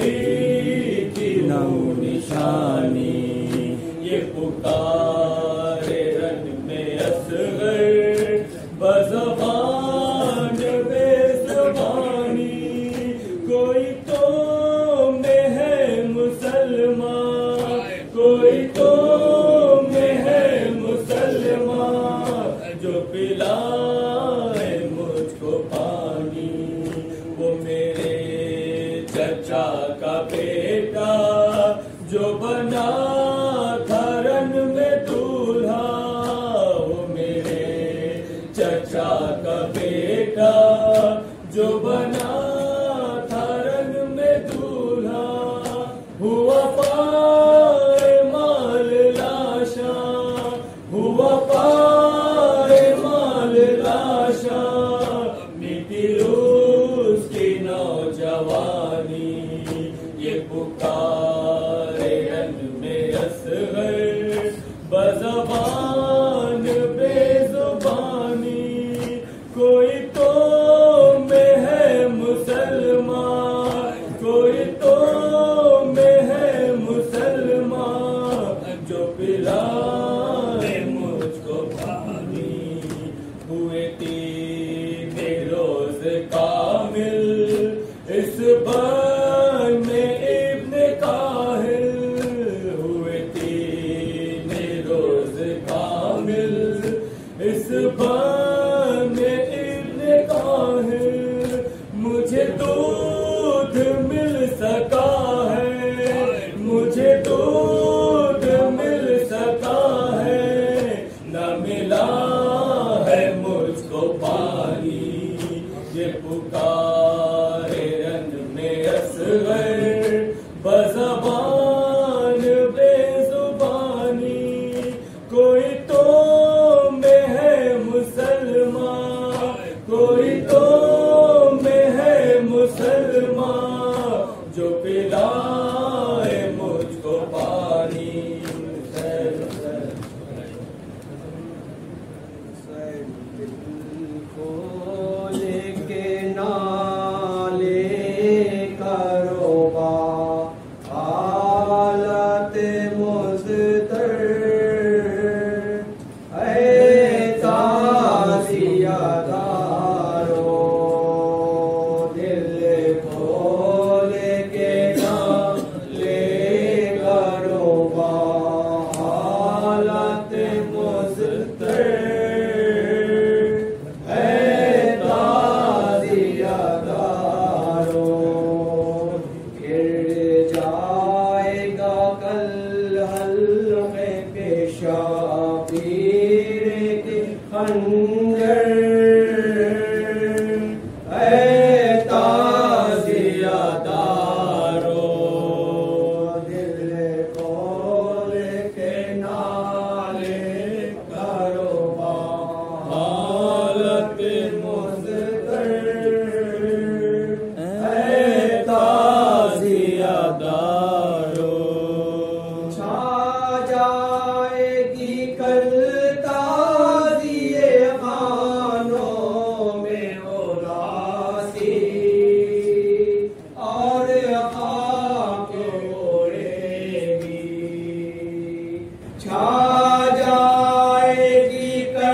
मैं अली की हूँ निशानी ये पुकारे चचा का बेटा, जो बना था रंग में दूल्हा, हुआ पाए माल लाशा, हुआ पाए माल लाशा, मिटी रूस की नौजवानी, ये पुकारे पिलाए मुझको पानी। हुए तीन रोज कामिल। इस बार में इब्न काहिल। हुए तीन रोज कामिल। इस बार ये बेजुबानी। कोई तो में है मुसलमान कोई तो में है मुसलमान जो पिला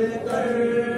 कर